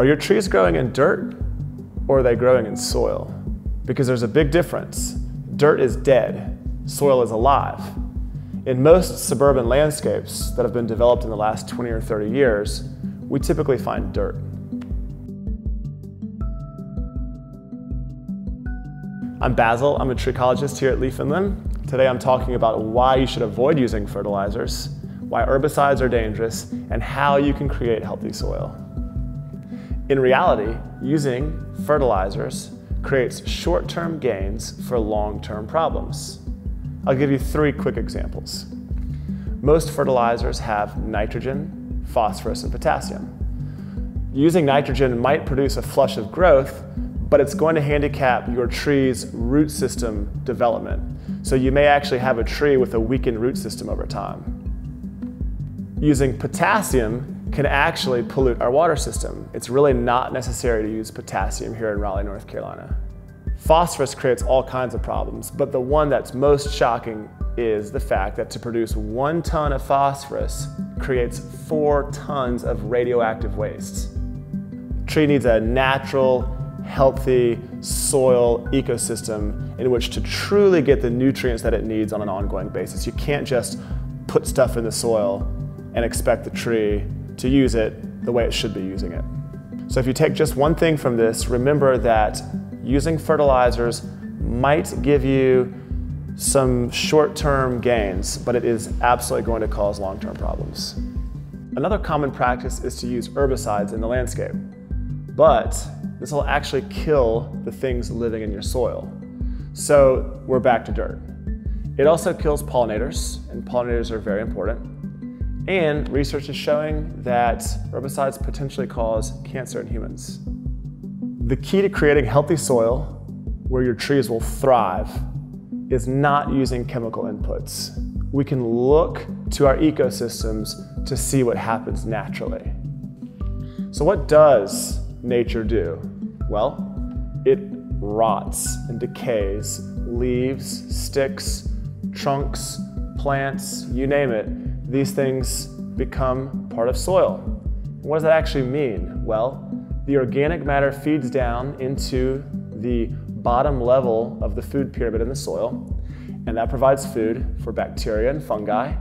Are your trees growing in dirt or are they growing in soil? Because there's a big difference. Dirt is dead, soil is alive. In most suburban landscapes that have been developed in the last 20 or 30 years, we typically find dirt. I'm Basil, I'm a Treecologist here at Leaf and Limb. Today I'm talking about why you should avoid using fertilizers, why herbicides are dangerous, and how you can create healthy soil. In reality, using fertilizers creates short-term gains for long-term problems. I'll give you three quick examples. Most fertilizers have nitrogen, phosphorus, and potassium. Using nitrogen might produce a flush of growth, but it's going to handicap your tree's root system development. So you may actually have a tree with a weakened root system over time. Using potassium can actually pollute our water system. It's really not necessary to use potassium here in Raleigh, North Carolina. Phosphorus creates all kinds of problems, but the one that's most shocking is the fact that to produce one ton of phosphorus creates four tons of radioactive waste. Tree needs a natural, healthy soil ecosystem in which to truly get the nutrients that it needs on an ongoing basis. You can't just put stuff in the soil and expect the tree to use it the way it should be using it. So if you take just one thing from this, remember that using fertilizers might give you some short-term gains, but it is absolutely going to cause long-term problems. Another common practice is to use herbicides in the landscape, but this will actually kill the things living in your soil. So we're back to dirt. It also kills pollinators, and pollinators are very important. And research is showing that herbicides potentially cause cancer in humans. The key to creating healthy soil where your trees will thrive is not using chemical inputs. We can look to our ecosystems to see what happens naturally. So what does nature do? Well, it rots and decays leaves, sticks, trunks, plants, you name it, these things become part of soil. What does that actually mean? Well, the organic matter feeds down into the bottom level of the food pyramid in the soil, and that provides food for bacteria and fungi,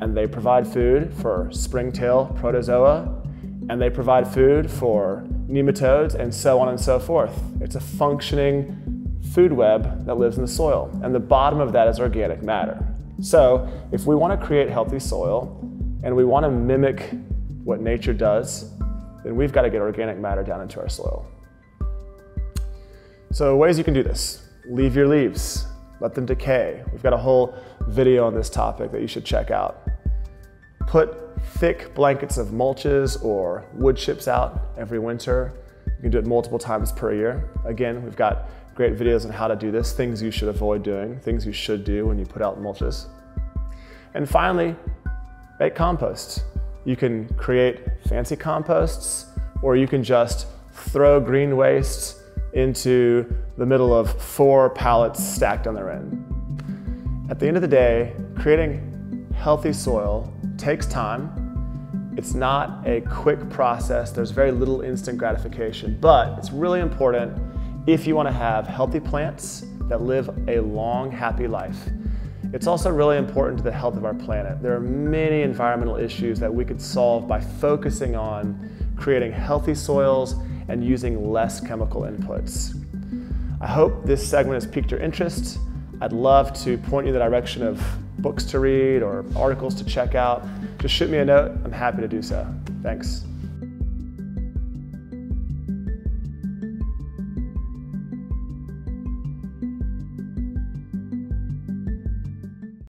and they provide food for springtail protozoa, and they provide food for nematodes, and so on and so forth. It's a functioning food web that lives in the soil, and the bottom of that is organic matter. So if we want to create healthy soil and we want to mimic what nature does, then we've got to get organic matter down into our soil. So ways you can do this. Leave your leaves, let them decay. We've got a whole video on this topic that you should check out. Put thick blankets of mulches or wood chips out every winter. You can do it multiple times per year. Again, we've got great videos on how to do this, things you should avoid doing, things you should do when you put out mulches. And finally, make compost. You can create fancy composts, or you can just throw green waste into the middle of four pallets stacked on their end. At the end of the day, creating healthy soil takes time. It's not a quick process. There's very little instant gratification, but it's really important if you want to have healthy plants that live a long, happy life. It's also really important to the health of our planet. There are many environmental issues that we could solve by focusing on creating healthy soils and using less chemical inputs. I hope this segment has piqued your interest. I'd love to point you in the direction of books to read or articles to check out. Just shoot me a note. I'm happy to do so. Thanks.